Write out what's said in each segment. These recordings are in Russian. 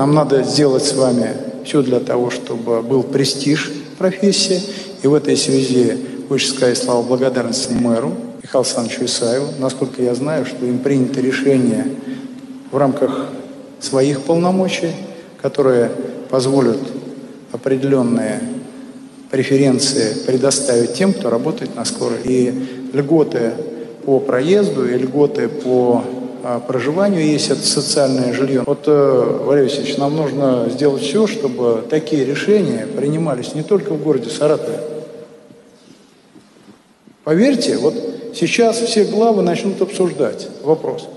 Нам надо сделать с вами все для того, чтобы был престиж профессии. И в этой связи хочется сказать слова благодарности мэру Михаилу Александровичу Исаеву. Насколько я знаю, что им принято решение в рамках своих полномочий, которые позволят определенные преференции предоставить тем, кто работает на скорой. И льготы по проезду и льготы по проживанию есть это социальное жилье. Вот, э, Валерий Васильевич, нам нужно сделать все, чтобы такие решения принимались не только в городе Саратове. Поверьте, вот сейчас все главы начнут обсуждать вопрос.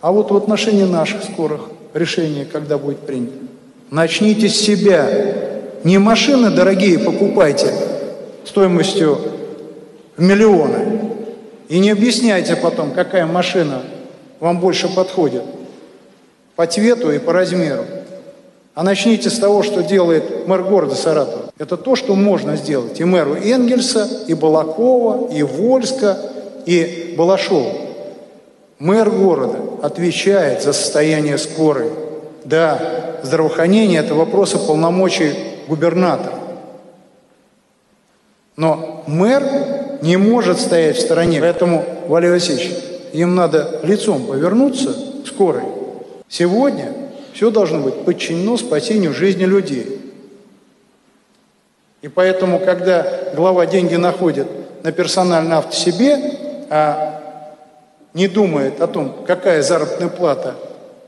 А вот в отношении наших скорых решений, когда будет принято, начните с себя. Не машины дорогие покупайте стоимостью в миллионы. И не объясняйте потом, какая машина вам больше подходит по цвету и по размеру. А начните с того, что делает мэр города Саратова. Это то, что можно сделать и мэру Энгельса, и Балакова, и Вольска, и Балашова. Мэр города отвечает за состояние скорой. Да, здравоохранение – это вопросы полномочий губернатора. Но мэр не может стоять в стороне. Поэтому, Валерий Васильевич, им надо лицом повернуться к скорой. Сегодня все должно быть подчинено спасению жизни людей. И поэтому, когда глава деньги находит на персональный авто себе, а не думает о том, какая заработная плата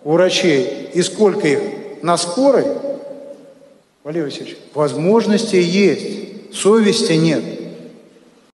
у врачей и сколько их на скорой, Валерий Васильевич, возможности есть, совести нет.